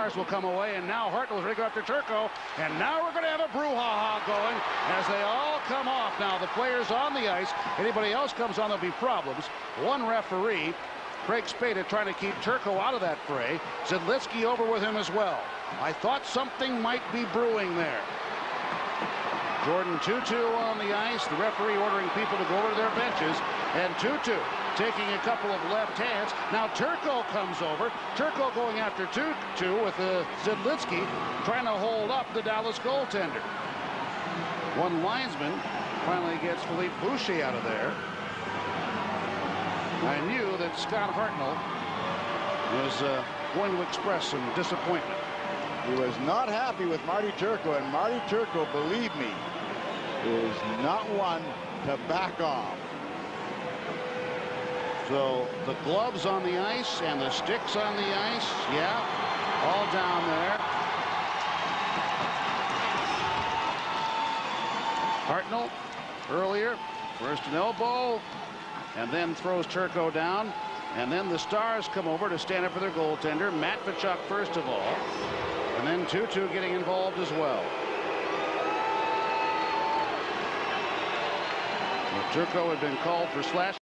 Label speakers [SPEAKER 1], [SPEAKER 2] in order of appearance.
[SPEAKER 1] Will come away, and now Hartnell's ready to go after Turco. And now we're going to have a brouhaha going as they all come off. Now, the players on the ice, anybody else comes on, there'll be problems. One referee, Craig Spada, trying to keep Turco out of that fray. Zidlicky over with him as well. I thought something might be brewing there. Jordin Tootoo on the ice. The referee ordering people to go over to their benches. And Tootoo taking a couple of left hands. Now Turco comes over. Turco going after Tootoo with uh, Zidlicky trying to hold up the Dallas goaltender. One linesman finally gets Philippe Boucher out of there. I knew that Scott Hartnell was uh, going to express some disappointment.
[SPEAKER 2] He was not happy with Marty Turco, and Marty Turco, believe me, is not one to back off.
[SPEAKER 1] So the gloves on the ice and the sticks on the ice, yeah, all down there. Hartnell earlier, first an elbow, and then throws Turco down. And then the Stars come over to stand up for their goaltender, Matvichuk first of all. And then Tootoo getting involved as well. Turco had been called for slash.